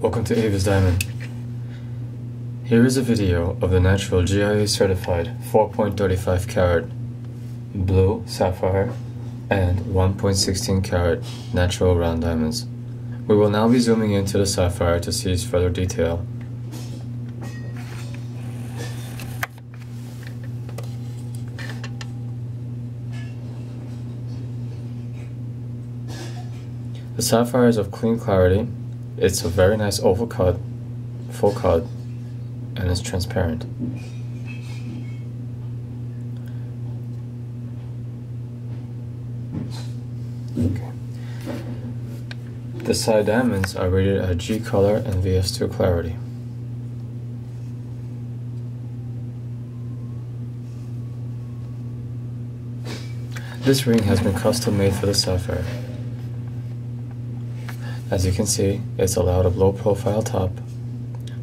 Welcome to Avis Diamond. Here is a video of the natural GIA certified 4.35 carat blue sapphire and 1.16 carat natural round diamonds. We will now be zooming into the sapphire to see its further detail. The sapphire is of clean clarity. It's a very nice oval cut, full cut, and it's transparent. Okay. The side diamonds are rated at G color and VS2 clarity. This ring has been custom made for the sapphire. As you can see, it's allowed a low profile top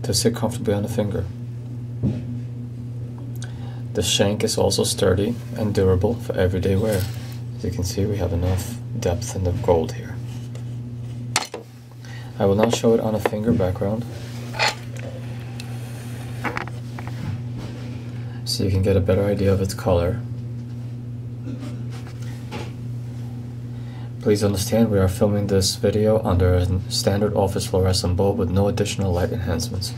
to sit comfortably on the finger. The shank is also sturdy and durable for everyday wear. As you can see, we have enough depth in the gold here. I will now show it on a finger background so you can get a better idea of its color. Please understand we are filming this video under a standard office fluorescent bulb with no additional light enhancements.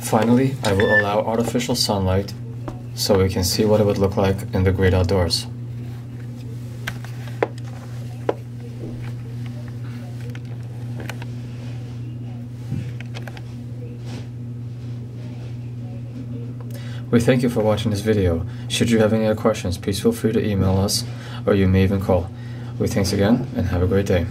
Finally, I will allow artificial sunlight so we can see what it would look like in the great outdoors. We thank you for watching this video. Should you have any other questions, please feel free to email us or you may even call. We thanks again and have a great day.